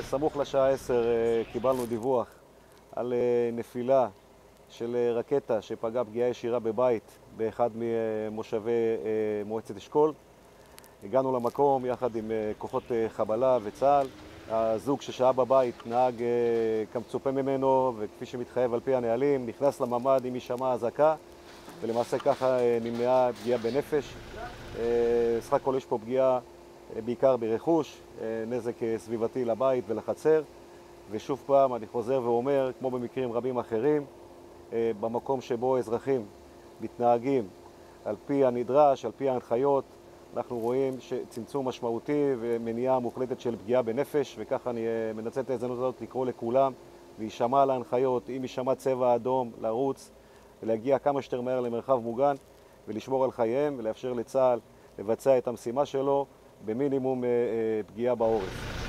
סמוך לשעה 10 קיבלנו דיווח על נפילה של רקטה שפגעה פגיעה ישירה בבית באחד ממושבי מועצת אשכול. הגענו למקום יחד עם כוחות חבלה וצה"ל. הזוג ששהה בבית נהג כמצופה ממנו וכפי שמתחייב על פי הנהלים, נכנס לממ"ד עם הישמע אזעקה ולמעשה ככה נמנעה פגיעה בנפש. סך הכל יש פה פגיעה בעיקר ברכוש, נזק סביבתי לבית ולחצר. ושוב פעם אני חוזר ואומר, כמו במקרים רבים אחרים, במקום שבו אזרחים מתנהגים על פי הנדרש, על פי ההנחיות, אנחנו רואים צמצום משמעותי ומניעה מוחלטת של פגיעה בנפש וככה אני מנצל את ההזדמנות הזאת לקרוא לכולם להישמע על ההנחיות, אם יישמע צבע אדום, לרוץ ולהגיע כמה שיותר מהר למרחב מוגן ולשמור על חייהם ולאפשר לצה"ל לבצע את המשימה שלו במינימום פגיעה בעורף.